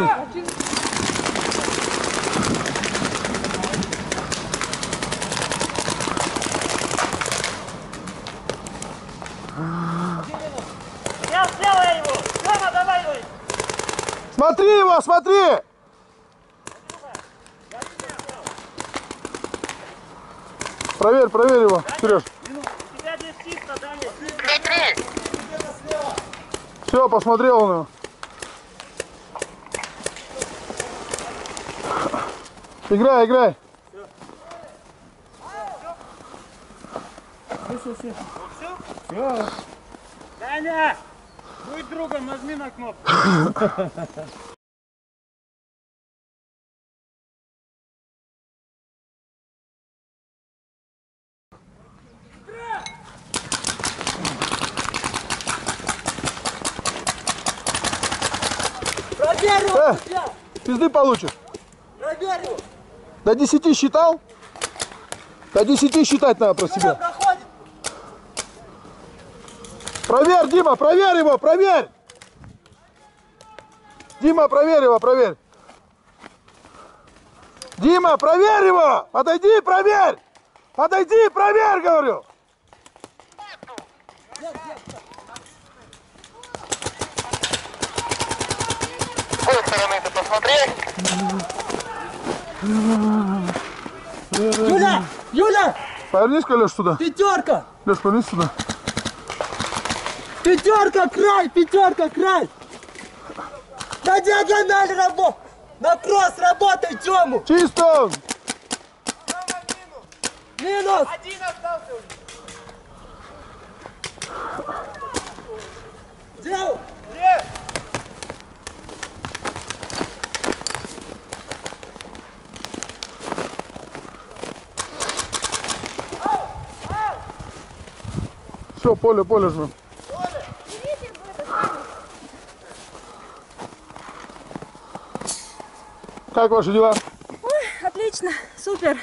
ты. Я сделаю его! Рома, давай его! Смотри его, смотри! Проверь, проверь его, Сереж. У тебя здесь чисто, Даня, чисто. Все, его. Играй, играй. Даня! Будь другом, нажми на кнопку. Э, пизды получишь. Проверь его! До 10 считал? До 10 считать надо про себя. Проверь, Дима, проверь его, проверь! Дима, проверь его, проверь! Дима, проверь его! Подойди проверь! Подойди проверь, говорю! С какой стороны ты посмотри? Юля! Юля! Повернись-ка, Леш, сюда. Пятерка! Леш, повернись сюда. Пятерка, край! Пятерка, край! На диагональ работай! На кросс работай, Тему! Чисто! Минус! Один остался уже. Делай! Все, поле, поле жмем. Как ваши дела? Отлично, супер.